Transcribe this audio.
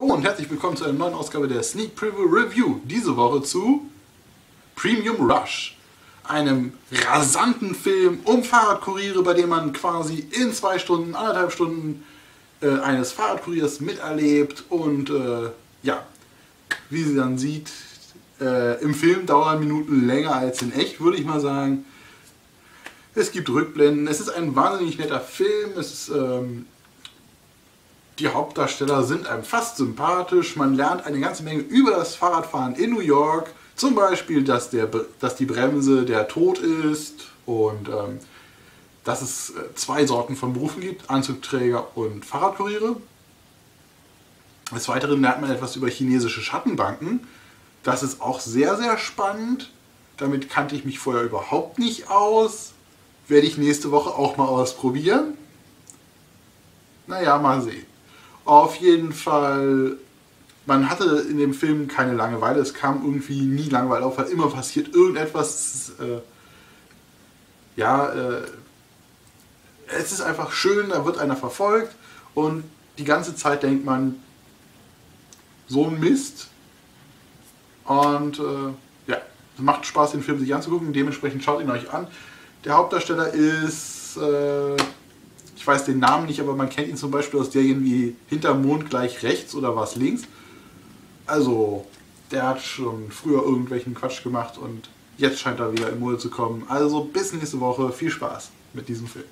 Oh, und herzlich willkommen zu einer neuen Ausgabe der Sneak Preview Review. Diese Woche zu Premium Rush, einem rasanten Film um Fahrradkuriere, bei dem man quasi in zwei Stunden, anderthalb Stunden äh, eines Fahrradkuriers miterlebt und äh, ja, wie sie dann sieht, äh, im Film dauern Minuten länger als in echt, würde ich mal sagen. Es gibt Rückblenden, es ist ein wahnsinnig netter Film, es ist ähm, die Hauptdarsteller sind einem fast sympathisch. Man lernt eine ganze Menge über das Fahrradfahren in New York. Zum Beispiel, dass, der, dass die Bremse der Tod ist und ähm, dass es äh, zwei Sorten von Berufen gibt, Anzugträger und Fahrradkuriere. Des Weiteren lernt man etwas über chinesische Schattenbanken. Das ist auch sehr, sehr spannend. Damit kannte ich mich vorher überhaupt nicht aus. Werde ich nächste Woche auch mal ausprobieren. Naja, mal sehen. Auf jeden Fall, man hatte in dem Film keine Langeweile. Es kam irgendwie nie Langeweile auf, weil immer passiert irgendetwas. Äh, ja, äh, es ist einfach schön, da wird einer verfolgt und die ganze Zeit denkt man, so ein Mist. Und äh, ja, es macht Spaß, den Film sich anzugucken. Dementsprechend schaut ihn euch an. Der Hauptdarsteller ist äh, weiß den Namen nicht, aber man kennt ihn zum Beispiel aus Serien wie Hinterm Mond gleich rechts oder was links. Also, der hat schon früher irgendwelchen Quatsch gemacht und jetzt scheint er wieder in Mode zu kommen. Also bis nächste Woche. Viel Spaß mit diesem Film.